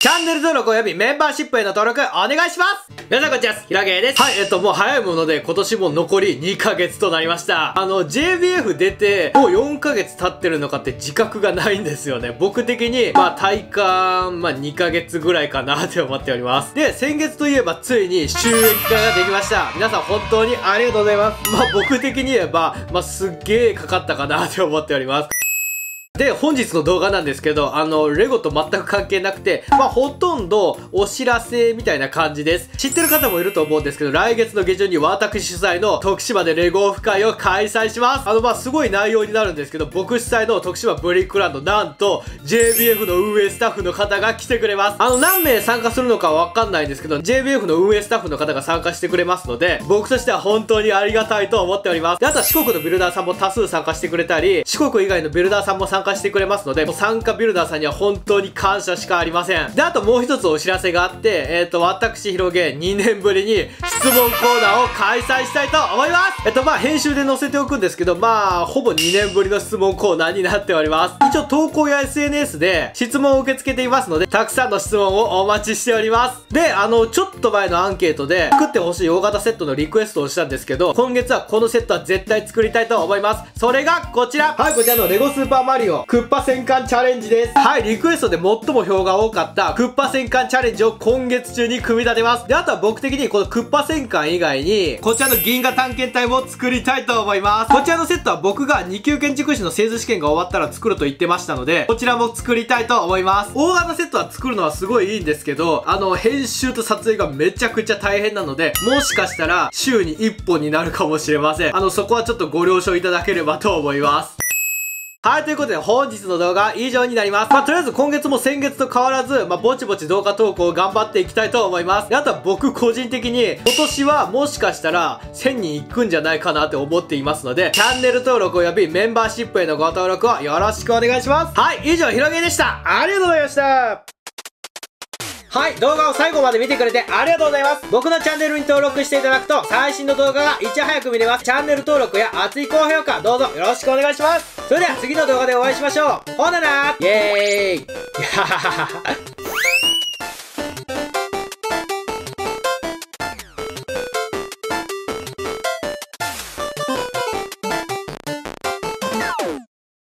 チャンネル登録およびメンバーシップへの登録お願いします皆さんこんにちは、ひらげです。はい、えっと、もう早いもので今年も残り2ヶ月となりました。あの、JBF 出て、もう4ヶ月経ってるのかって自覚がないんですよね。僕的に、まあ、体感、まあ、2ヶ月ぐらいかなって思っております。で、先月といえばついに収益化ができました。皆さん本当にありがとうございます。まあ、僕的に言えば、まあ、すっげーかかったかなって思っております。で、本日の動画なんですけど、あの、レゴと全く関係なくて、まあ、ほとんどお知らせみたいな感じです。知ってる方もいると思うんですけど、来月の下旬に私主催の徳島でレゴオフ会を開催します。あの、まあ、すごい内容になるんですけど、僕主催の徳島ブリックランド、なんと、JBF の運営スタッフの方が来てくれます。あの、何名参加するのかわかんないんですけど、JBF の運営スタッフの方が参加してくれますので、僕としては本当にありがたいと思っております。で、あとは四国のビルダーさんも多数参加してくれたり、四国以外のビルダーさんも参加してくれますので、参加ビルダーさんには本当に感謝しかありません。で、あともう一つお知らせがあって、えっ、ー、と、私広げ2年ぶりに質問コーナーを開催したいと思いますえっと、まあ、編集で載せておくんですけど、まあ、ほぼ2年ぶりの質問コーナーになっております。一応投稿や SNS で質問を受け付けていますので、たくさんの質問をお待ちしております。で、あの、ちょっと前のアンケートで、作ってほしい大型セットのリクエストをしたんですけど、今月はこのセットは絶対作りたいと思います。それがこちらはい、こちらのレゴスーパーマリオ、クッパ戦艦チャレンジです。はい、リクエストで最も票が多かったクッパ戦艦チャレンジを今月中に組み立てます。で、あとは僕的にこのクッパ戦艦以外に、こちらの銀河探検隊も作りたいと思います。こちらのセットは僕が2級建築士の製図試験が終わったら作ると言ってましたので、こちらも作りたいと思います。大型セットは作るのはすごいいいんですけど、あの、編集と撮影がめちゃくちゃ大変なので、もしかしたら週に1本になるかもしれません。あの、そこはちょっとご了承いただければと思います。はい、ということで本日の動画は以上になります。まあ、とりあえず今月も先月と変わらず、まあ、ぼちぼち動画投稿を頑張っていきたいと思います。あとは僕個人的に、今年はもしかしたら1000人いくんじゃないかなって思っていますので、チャンネル登録及びメンバーシップへのご登録をよろしくお願いします。はい、以上、ひろげでした。ありがとうございました。はい、動画を最後まで見てくれてありがとうございます。僕のチャンネルに登録していただくと、最新の動画がいち早く見れます。チャンネル登録や熱い高評価、どうぞよろしくお願いします。それでは次の動画でお会いしましょう。ほななイェーイ